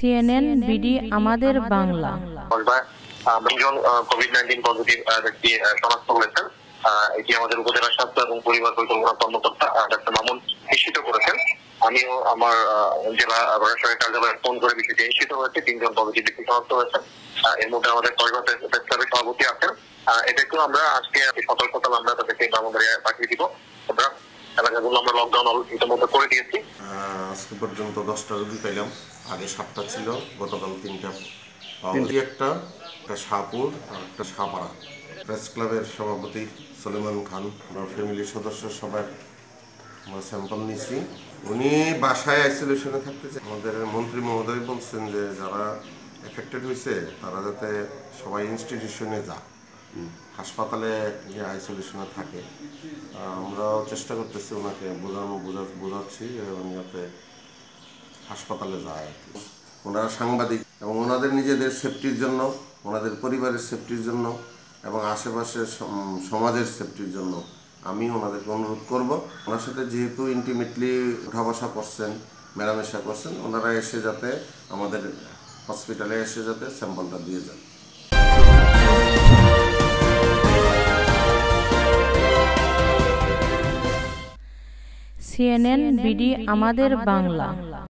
CNN BD, আমাদের বাংলা। দুজন Covid nineteen positive ব্যক্তি শনাক্ত হয়েছেন এটি আমাদের উপজেলা স্বাস্থ্য এবং পরিবার পরিকল্পনা কর্মকর্তা ডাক্তার মামুন নিশ্চিত করেছেন। আমিও আমার জেলা প্রশাসনের কার্যালয়ে ফোন করে বিষয়টি নিশ্চিত হয়েছে তিনজন পজিটিভ ব্যক্তি শনাক্ত হয়েছেন। এর মধ্যে আমাদের কয়েকবার প্রেস ক্লাবের সভাপতি আছেন। এদেরকেও আমরা আজকে সকাল আমরা তাদেরকে ব্রাহ্মণবাড়িয়া পাঠিয়ে দিব। আমরা এলাকাগুলো আমরা লকডাউন ইতিমধ্যে করে দিয়েছি। আজকে পর্যন্ত দশটা রুগী পেলাম আগে সাতটা ছিল গতকাল তিনটা। একটা একটা শাহপুর আর একটা সাপাড়া প্রেস ক্লাবের সভাপতি সলেমান খান আমার ফ্যামিলির সদস্য সবাই। আমরা স্যাম্পল নিয়েছি। উনি বাসায় আইসোলেশনে থাকতে চাই আমাদের মন্ত্রী মহোদয় বলছেন যে যারা এফেক্টেড হয়েছে তারা যাতে সবাই ইনস্টিটিউশনে যা হাসপাতালে যে আইসোলেশনে থাকে। আমরাও চেষ্টা করতেছি ওনাকে বোঝানো, বোঝা- বোঝাচ্ছি এবং যাতে হাসপাতালে যায় আর কি। ওনারা সাংবাদিক এবং ওনাদের নিজেদের সেফটির জন্য, ওনাদের পরিবারের সেফটির জন্য এবং আশেপাশের সম- সমাজের সেফটির জন্য আমি ওনাদেরকে অনুরোধ করব। ওনার সাথে যেহেতু ইন্টিমেটলি উঠা বসা করছেন, মেলামেশা করছেন, ওনারা এসে যাতে আমাদের হসপিটালে এসে যাতে স্যাম্পলটা দিয়ে যান। সিএনএন বিডি আমাদের বাংলা।